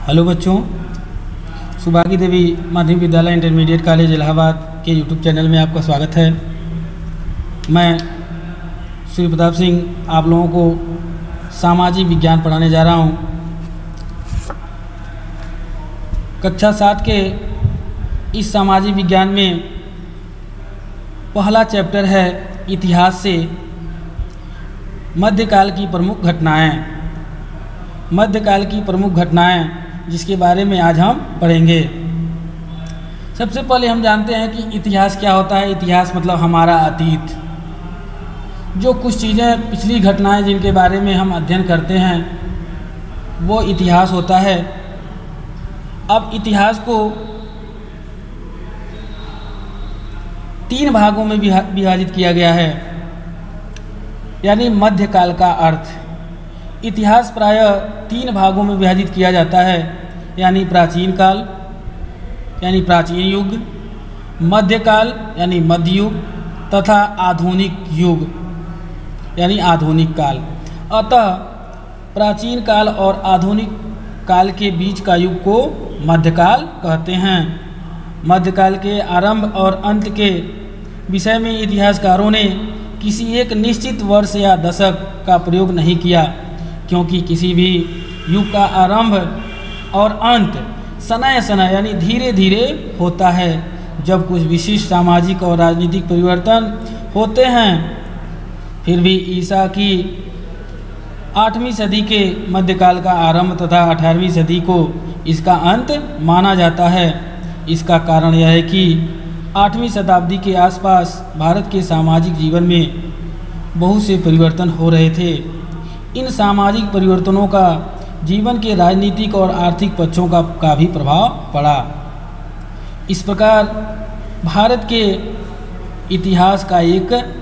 Hello बच्चों, सुभागी देवी माध्यमिक विद्यालय इंटरमीडिएट कॉलेज इलाहाबाद के यूट्यूब चैनल में आपका स्वागत है। मैं श्री प्रताप सिंह आप लोगों को सामाजिक विज्ञान पढ़ाने जा रहा हूँ। कक्षा सात के इस सामाजिक विज्ञान में पहला चैप्टर है इतिहास से मध्यकाल की प्रमुख घटनाएँ। मध्यकाल की प्रमुख घटनाएँ जिसके बारे में आज हम पढ़ेंगे। सबसे पहले हम जानते हैं कि इतिहास क्या होता है। इतिहास मतलब हमारा अतीत। जो कुछ चीज़ें, पिछली घटनाएँ जिनके बारे में हम अध्ययन करते हैं, वो इतिहास होता है। अब इतिहास को तीन भागों में विभाजित किया गया है। यानी मध्यकाल का अर्थ। इतिहास प्रायः तीन भागों में विभाजित किया जाता है। यानी प्राचीन काल, यानी प्राचीन युग, मध्यकाल, यानी मध्य युग तथा आधुनिक युग, यानी आधुनिक काल। अतः प्राचीन काल और आधुनिक काल के बीच का युग को मध्यकाल कहते हैं। मध्यकाल के आरंभ और अंत के विषय में इतिहासकारों ने किसी एक निश्चित वर्ष या दशक का प्रयोग नहीं किया, क्योंकि किसी भी युग का आरंभ और अंत सनय सनय, यानी धीरे धीरे होता है। जब कुछ विशिष्ट सामाजिक और राजनीतिक परिवर्तन होते हैं, फिर भी ईसा की आठवीं सदी के मध्यकाल का आरंभ तथा अठारहवीं सदी को इसका अंत माना जाता है। इसका कारण यह है कि आठवीं शताब्दी के आसपास भारत के सामाजिक जीवन में बहुत से परिवर्तन हो रहे थे। इन सामाजिक परिवर्तनों का जीवन के राजनीतिक और आर्थिक पक्षों का का भी प्रभाव पड़ा। इस प्रकार भारत के इतिहास का एक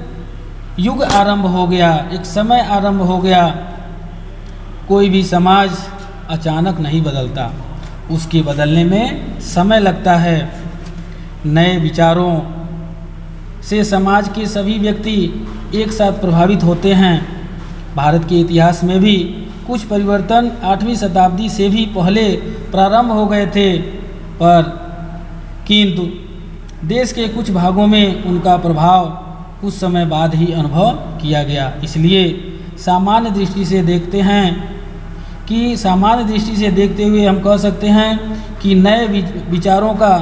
युग आरंभ हो गया, एक समय आरंभ हो गया। कोई भी समाज अचानक नहीं बदलता। उसके बदलने में समय लगता है। नए विचारों से समाज के सभी व्यक्ति एक साथ प्रभावित होते हैं। भारत के इतिहास में भी कुछ परिवर्तन आठवीं शताब्दी से भी पहले प्रारंभ हो गए थे, पर किंतु देश के कुछ भागों में उनका प्रभाव कुछ समय बाद ही अनुभव किया गया। इसलिए सामान्य दृष्टि से देखते हैं कि सामान्य दृष्टि से देखते हुए हम कह सकते हैं कि नए विचारों का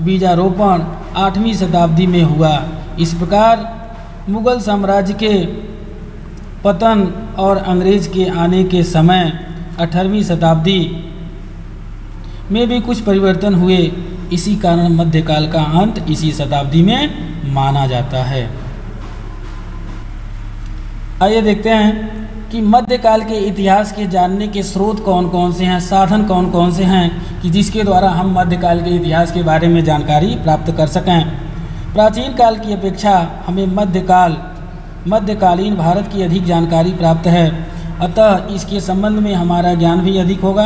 बीजारोपण आठवीं शताब्दी में हुआ। इस प्रकार मुगल साम्राज्य के पतन और अंग्रेज़ के आने के समय अठारहवीं शताब्दी में भी कुछ परिवर्तन हुए। इसी कारण मध्यकाल का अंत इसी शताब्दी में माना जाता है। आइए देखते हैं कि मध्यकाल के इतिहास के जानने के स्रोत कौन कौन से हैं, साधन कौन कौन से हैं, कि जिसके द्वारा हम मध्यकाल के इतिहास के बारे में जानकारी प्राप्त कर सकें। प्राचीन काल की अपेक्षा हमें मध्यकाल मध्यकालीन भारत की अधिक जानकारी प्राप्त है। अतः इसके संबंध में हमारा ज्ञान भी अधिक होगा।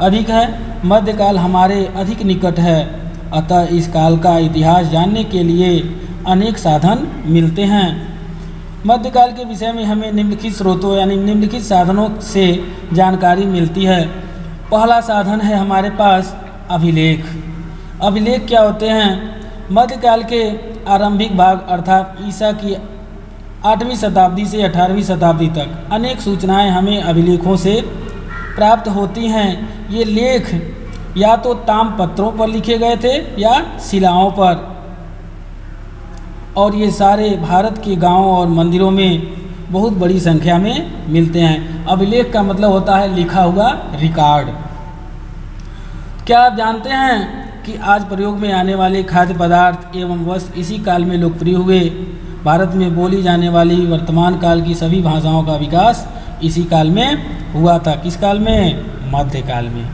अधिक है, मध्यकाल हमारे अधिक निकट है। अतः इस काल का इतिहास जानने के लिए अनेक साधन मिलते हैं। मध्यकाल के विषय में हमें निम्नलिखित स्रोतों यानी निम्नलिखित साधनों से जानकारी मिलती है। पहला साधन है हमारे पास अभिलेख। अभिलेख क्या होते हैं? मध्यकाल के आरंभिक भाग अर्थात ईसा की आठवीं शताब्दी से अठारहवीं शताब्दी तक। अनेक सूचनाएँ हमें अभिलेखों से प्राप्त होती हैं। ये लेख या तो ताम पत्रों पर लिखे गए थे या शिलाओं पर। और ये सारे भारत के गाँवों और मंदिरों में बहुत बड़ी संख्या में मिलते हैं। अभिलेख का मतलब होता है लिखा हुआ रिकॉर्ड। क्या आप जानते हैं कि आज प्रयोग में आने वाले खाद्य पदार्थ एवं वस्त्र इसी काल में लोकप्रिय हुए? भारत में बोली जाने वाली वर्तमान काल की सभी भाषाओं का विकास इसी काल में हुआ था। किस काल में? मध्यकाल में।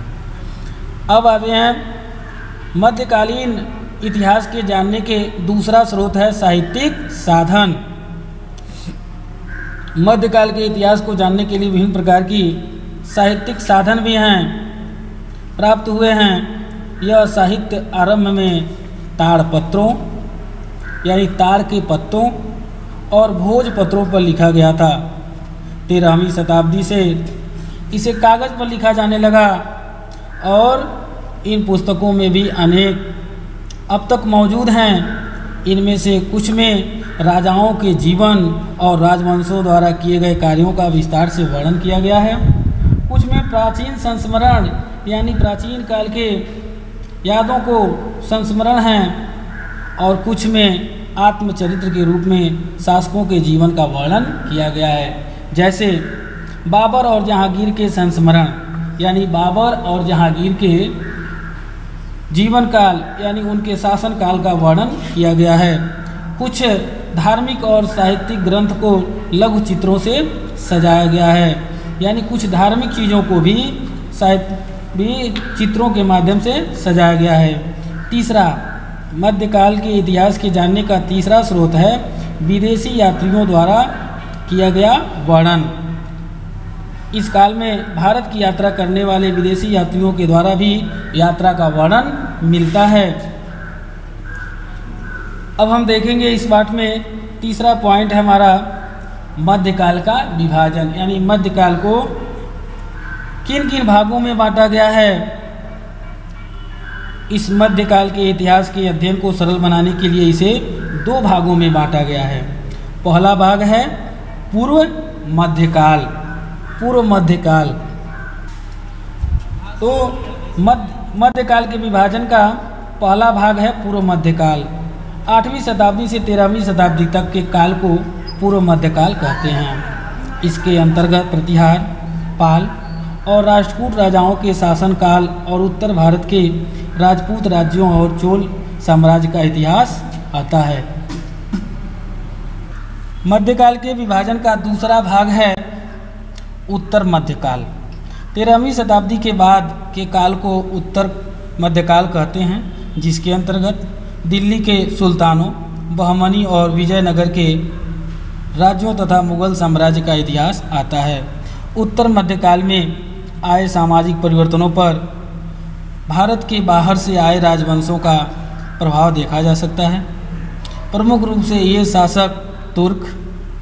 अब आते हैं। मध्यकालीन इतिहास के जानने के दूसरा स्रोत है साहित्यिक साधन। मध्यकाल के इतिहास को जानने के लिए विभिन्न प्रकार की साहित्यिक साधन भी हैं, प्राप्त हुए हैं। यह साहित्य आरंभ में ताड़पत्रों यानी तार के पत्तों और भोजपत्रों पर लिखा गया था। तेरहवीं शताब्दी से इसे कागज़ पर लिखा जाने लगा और इन पुस्तकों में भी अनेक अब तक मौजूद हैं। इनमें से कुछ में राजाओं के जीवन और राजवंशों द्वारा किए गए कार्यों का विस्तार से वर्णन किया गया है। कुछ में प्राचीन संस्मरण यानी प्राचीन काल के यादों को संस्मरण हैं। और कुछ में आत्मचरित्र के रूप में शासकों के जीवन का वर्णन किया गया है। जैसे बाबर और जहांगीर के संस्मरण, यानी बाबर और जहांगीर के जीवन काल, यानी उनके शासन काल का वर्णन किया गया है। कुछ धार्मिक और साहित्यिक ग्रंथ को लघु चित्रों से सजाया गया है। यानी कुछ धार्मिक चीज़ों को भी साहित्य भी चित्रों के माध्यम से सजाया गया है। तीसरा मध्यकाल के इतिहास के जानने का तीसरा स्रोत है, विदेशी यात्रियों द्वारा किया गया वर्णन। इस काल में भारत की यात्रा करने वाले विदेशी यात्रियों के द्वारा भी यात्रा का वर्णन मिलता है। अब हम देखेंगे इस पाठ में तीसरा पॉइंट है हमारा मध्यकाल का विभाजन, यानी मध्यकाल को किन किन भागों में बांटा गया है? इस मध्यकाल के इतिहास के अध्ययन को सरल बनाने के लिए इसे दो भागों में बांटा गया है। पहला भाग है पूर्व मध्यकाल। पूर्व मध्यकाल। तो मध्य, मध्यकाल के विभाजन का पहला भाग है पूर्व मध्यकाल। आठवीं शताब्दी से तेरहवीं शताब्दी तक के काल को पूर्व मध्यकाल कहते हैं। इसके अंतर्गत प्रतिहार, पाल और राष्ट्रकूट राजाओं के शासनकाल और उत्तर भारत के राजपूत राज्यों और चोल साम्राज्य का इतिहास आता है। मध्यकाल के विभाजन का दूसरा भाग है उत्तर मध्यकाल। तेरहवीं शताब्दी के बाद के काल को उत्तर मध्यकाल कहते हैं, जिसके अंतर्गत दिल्ली के सुल्तानों, बहमनी और विजयनगर के राज्यों तथा मुगल साम्राज्य का इतिहास आता है। उत्तर मध्यकाल में आए सामाजिक परिवर्तनों पर भारत के बाहर से आए राजवंशों का प्रभाव देखा जा सकता है। प्रमुख रूप से ये शासक तुर्क,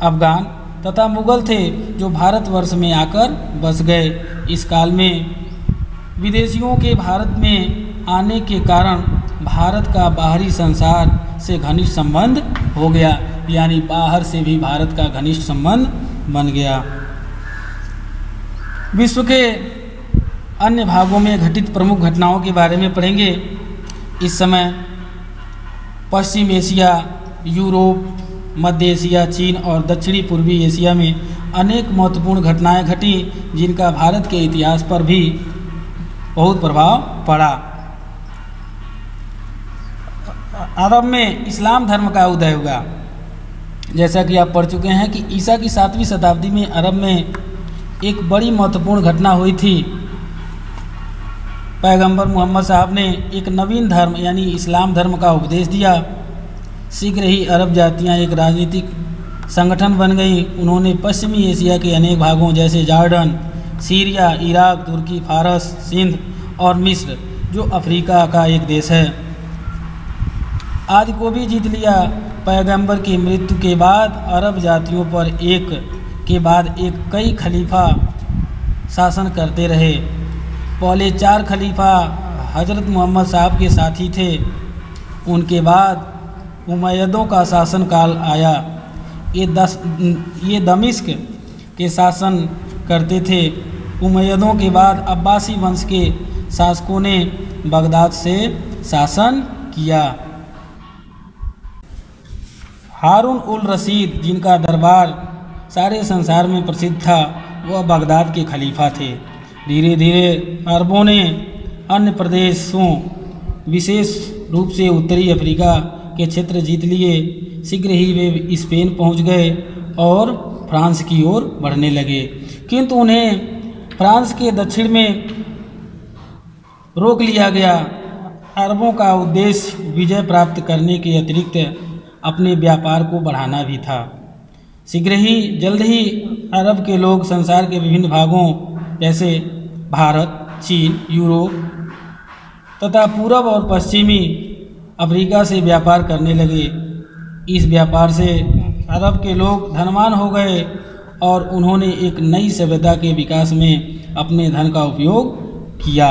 अफगान तथा मुगल थे जो भारतवर्ष में आकर बस गए। इस काल में विदेशियों के भारत में आने के कारण भारत का बाहरी संसार से घनिष्ठ संबंध हो गया, यानी बाहर से भी भारत का घनिष्ठ संबंध बन गया। विश्व के अन्य भागों में घटित प्रमुख घटनाओं के बारे में पढ़ेंगे। इस समय पश्चिम एशिया, यूरोप, मध्य एशिया, चीन और दक्षिणी पूर्वी एशिया में अनेक महत्वपूर्ण घटनाएँ घटी, जिनका भारत के इतिहास पर भी बहुत प्रभाव पड़ा। अरब में इस्लाम धर्म का उदय हुआ। जैसा कि आप पढ़ चुके हैं कि ईसा की सातवीं शताब्दी में अरब में एक बड़ी महत्वपूर्ण घटना हुई थी। पैगंबर मोहम्मद साहब ने एक नवीन धर्म, यानी इस्लाम धर्म का उपदेश दिया। शीघ्र ही अरब जातियाँ एक राजनीतिक संगठन बन गई। उन्होंने पश्चिमी एशिया के अनेक भागों जैसे जॉर्डन, सीरिया, इराक, तुर्की, फारस, सिंध और मिस्र, जो अफ्रीका का एक देश है। आदि को भी जीत लिया। पैगंबर की मृत्यु के बाद अरब जातियों पर एक के बाद एक कई खलीफा शासन करते रहे। पहले चार खलीफा हज़रत मोहम्मद साहब के साथी थे। उनके बाद उमैदों का शासनकाल आया। ये दस, ये दमिश्क के शासन करते थे। उमैदों के बाद अब्बासी वंश के शासकों ने बगदाद से शासन किया। हारून उल रशीद, जिनका दरबार सारे संसार में प्रसिद्ध था, वह बगदाद के खलीफा थे। धीरे धीरे अरबों ने अन्य प्रदेशों विशेष रूप से उत्तरी अफ्रीका के क्षेत्र जीत लिए, शीघ्र ही वे स्पेन पहुँच गए और फ्रांस की ओर बढ़ने लगे। किंतु उन्हें फ्रांस के दक्षिण में रोक लिया गया। अरबों का उद्देश्य विजय प्राप्त करने के अतिरिक्त अपने व्यापार को बढ़ाना भी था। शीघ्र ही, जल्द ही अरब के लोग संसार के विभिन्न भागों, जैसे भारत, चीन, यूरोप तथा पूर्व और पश्चिमी अफ्रीका से व्यापार करने लगे। इस व्यापार से अरब के लोग धनवान हो गए और उन्होंने एक नई सभ्यता के विकास में अपने धन का उपयोग किया।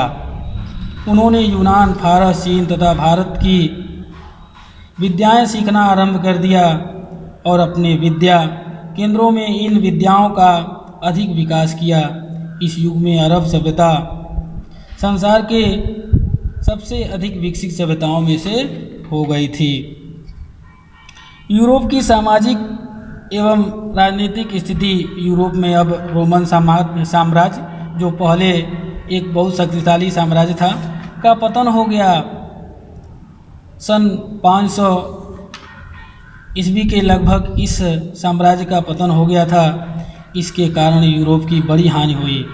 उन्होंने यूनान, फारस, चीन तथा भारत की विद्याएँ सीखना आरंभ कर दिया और अपने विद्या केंद्रों में इन विद्याओं का अधिक विकास किया। इस युग में अरब सभ्यता संसार के सबसे अधिक विकसित सभ्यताओं में से हो गई थी। यूरोप की सामाजिक एवं राजनीतिक स्थिति यूरोप में अब रोमन साम्राज्य जो पहले एक बहुत शक्तिशाली साम्राज्य था, का पतन हो गया। सन 500 ईस्वी के लगभग इस साम्राज्य का पतन हो गया था। इसके कारण यूरोप की बड़ी हानि हुई।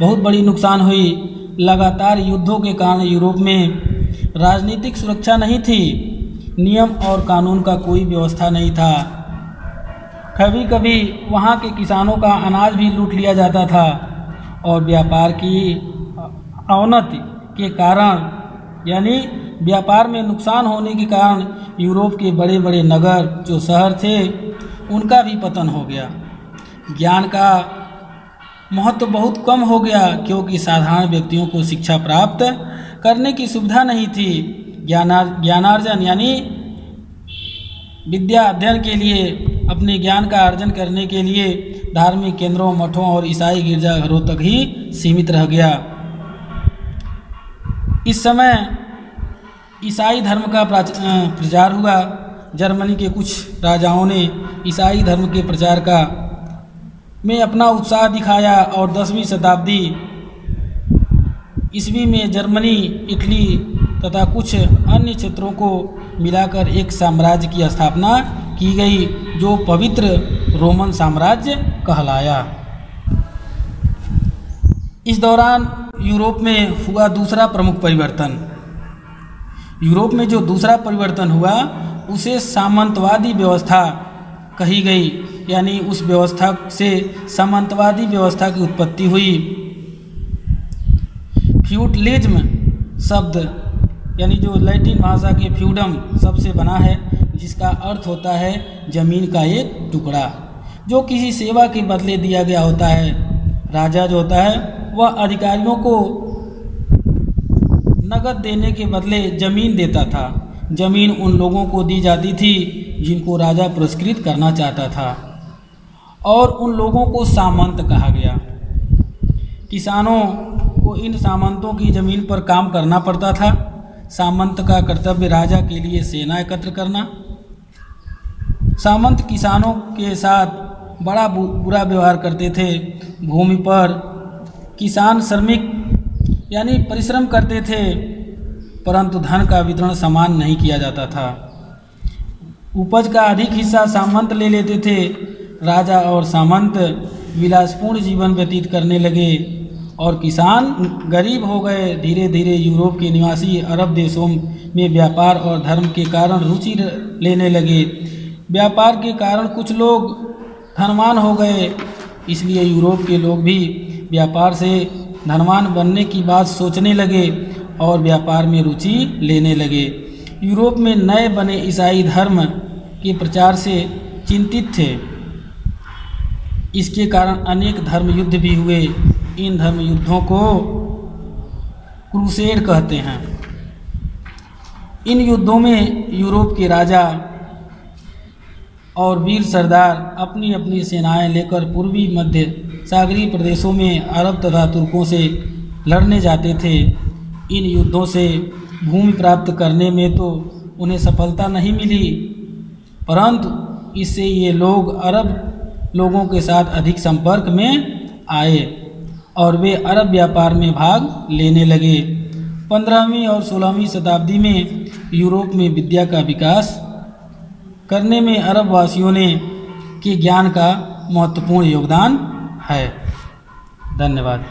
बहुत बड़ी नुकसान हुई। लगातार युद्धों के कारण यूरोप में राजनीतिक सुरक्षा नहीं थी। नियम और कानून का कोई व्यवस्था नहीं था। कभी कभी वहाँ के किसानों का अनाज भी लूट लिया जाता था और व्यापार की अवनति के कारण, यानी व्यापार में नुकसान होने के कारण यूरोप के बड़े बड़े नगर, जो शहर थे उनका भी पतन हो गया। ज्ञान का महत्व तो बहुत कम हो गया क्योंकि साधारण व्यक्तियों को शिक्षा प्राप्त करने की सुविधा नहीं थी। ज्ञानार ज्ञानार्जन यानी विद्या अध्ययन के लिए, अपने ज्ञान का अर्जन करने के लिए धार्मिक केंद्रों, मठों और ईसाई गिरजाघरों तक ही सीमित रह गया। इस समय ईसाई धर्म का प्रचार हुआ। जर्मनी के कुछ राजाओं ने ईसाई धर्म के प्रचार का में अपना उत्साह दिखाया और दसवीं शताब्दी ईस्वी में जर्मनी, इटली तथा कुछ अन्य क्षेत्रों को मिलाकर एक साम्राज्य की स्थापना की गई, जो पवित्र रोमन साम्राज्य कहलाया। इस दौरान यूरोप में हुआ दूसरा प्रमुख परिवर्तन। यूरोप में जो दूसरा परिवर्तन हुआ उसे सामंतवादी व्यवस्था कही गई, यानी उस व्यवस्था से सामंतवादी व्यवस्था की उत्पत्ति हुई। फ्यूटलिज्म शब्द, यानी जो लैटिन भाषा के फ्यूडम शब्द से बना है, जिसका अर्थ होता है ज़मीन का एक टुकड़ा, जो किसी सेवा के बदले दिया गया होता है। राजा जो होता है, वह अधिकारियों को नगद देने के बदले ज़मीन देता था। ज़मीन उन लोगों को दी जाती थी जिनको राजा पुरस्कृत करना चाहता था। और उन लोगों को सामंत कहा गया। किसानों को इन सामंतों की ज़मीन पर काम करना पड़ता था। सामंत का कर्तव्य राजा के लिए सेना एकत्र करना। सामंत किसानों के साथ बड़ा बुरा व्यवहार करते थे। भूमि पर किसान श्रमिक, यानी परिश्रम करते थे। परंतु धन का वितरण समान नहीं किया जाता था। उपज का अधिक हिस्सा सामंत ले लेते थे। राजा और सामंत विलासपूर्ण जीवन व्यतीत करने लगे और किसान गरीब हो गए। धीरे धीरे यूरोप के निवासी अरब देशों में व्यापार और धर्म के कारण रुचि लेने लगे। व्यापार के कारण कुछ लोग धनवान हो गए। इसलिए यूरोप के लोग भी व्यापार से धनवान बनने की बात सोचने लगे। और व्यापार में रुचि लेने लगे। यूरोप में नए बने ईसाई धर्म के प्रचार से चिंतित थे। इसके कारण अनेक धर्म युद्ध भी हुए। इन धर्म युद्धों को क्रूसेड कहते हैं। इन युद्धों में यूरोप के राजा और वीर सरदार अपनी अपनी सेनाएँ लेकर पूर्वी मध्य सागरीय प्रदेशों में अरब तथा तुर्कों से लड़ने जाते थे। इन युद्धों से भूमि प्राप्त करने में तो उन्हें सफलता नहीं मिली। परंतु इससे ये लोग अरब लोगों के साथ अधिक संपर्क में आए और वे अरब व्यापार में भाग लेने लगे। पंद्रहवीं और सोलहवीं शताब्दी में यूरोप में विद्या का विकास करने में अरब वासियों ने के ज्ञान का महत्वपूर्ण योगदान है। धन्यवाद।